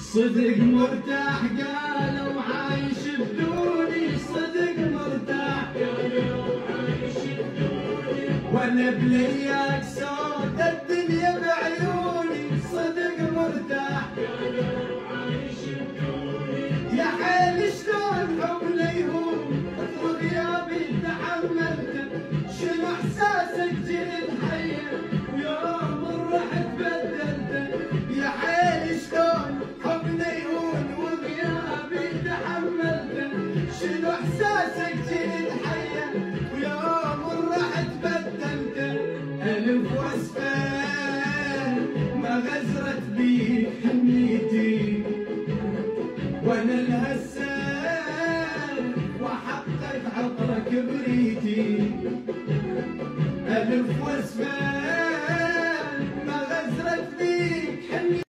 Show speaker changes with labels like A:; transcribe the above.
A: صدق مرتاح قالوا عايش بدوني. صدق مرتاح. وأنا بلياك سود الدنيا بعيوني. صدق مرتاح. شنو احساسك جيل الحية ويوم راح تبدلت. ألف واسفة ما غزرت بي حميتي. وأنا الهسة وحقك عطرك بريتي. ألف واسفة